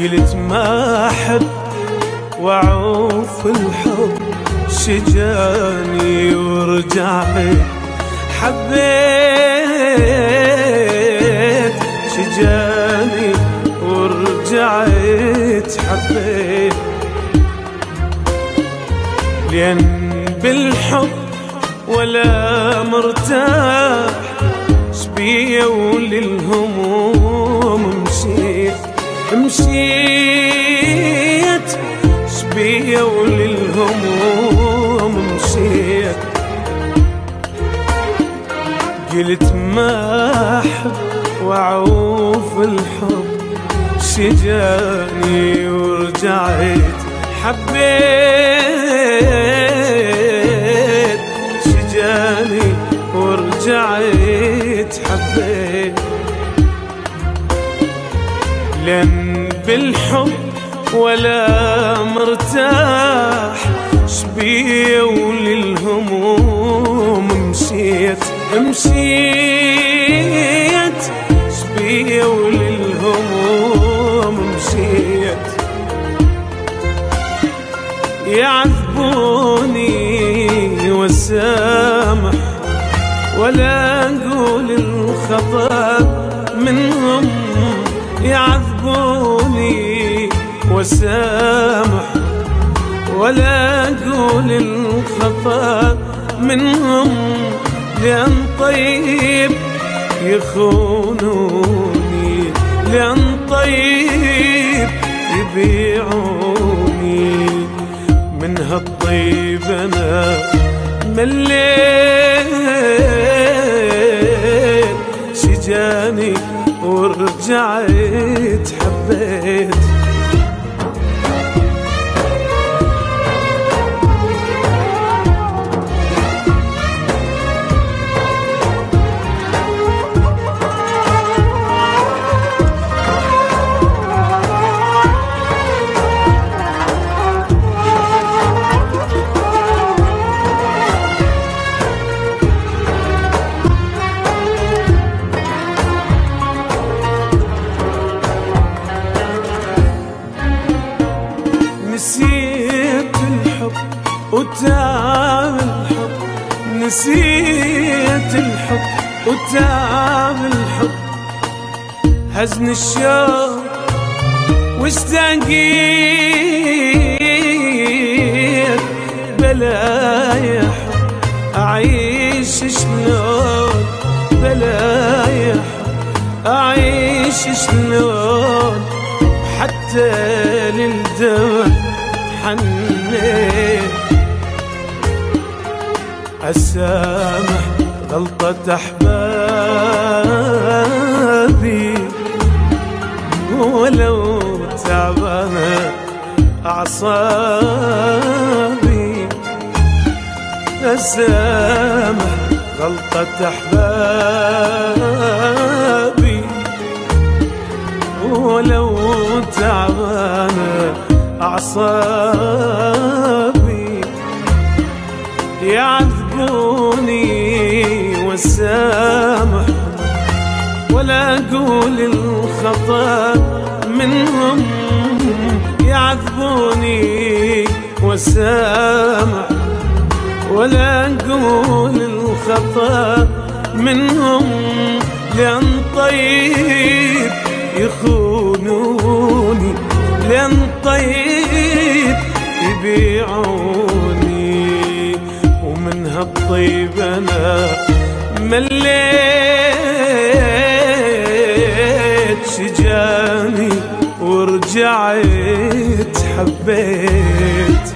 قلت ما أحب وأعوف الحب شجاني ورجعت حبيت شجاني ورجعت حبيت لأن بالحب ولا مرتاح شبيه وللهموم مشيت شبيه وللهموم مشيت قلت ما أحب وأعوف الحب. شجاني ورجعت. حبيت. شجاني ورجعت. حبيت. لأن بالحب ولا مرتاح. شبيه وللهموم مشيت مشيت. شبيه وللهموم مشيت. يعذبوني وسامح ولا أقول الخطأ منهم. يعذبوني وسامح ولا أقول الخطأ منهم لأن طيب يخونوني لأن طيب يبيعوني. من هالطيب أنا مليت شجاني ورجعت. وتعب الحب نسيت الحب. وتعب الحب. هزن الشوق واشتاقيت بلايا حب أعيش شلون؟ بلايا حب أعيش شلون؟ حتى للدمع حنيت أسامح غلطة أحبابي. ولو تعبانة أعصابي. أسامح غلطة أحبابي. ولو تعبانة أعصابي. يعذبوني والسامح. ولا أقول الخطأ منهم. يعذبوني والسامح. ولا أقول الخطأ منهم. لأن طيب يخونوني هالطيب أنا مليت شجاني ورجعت حبيت.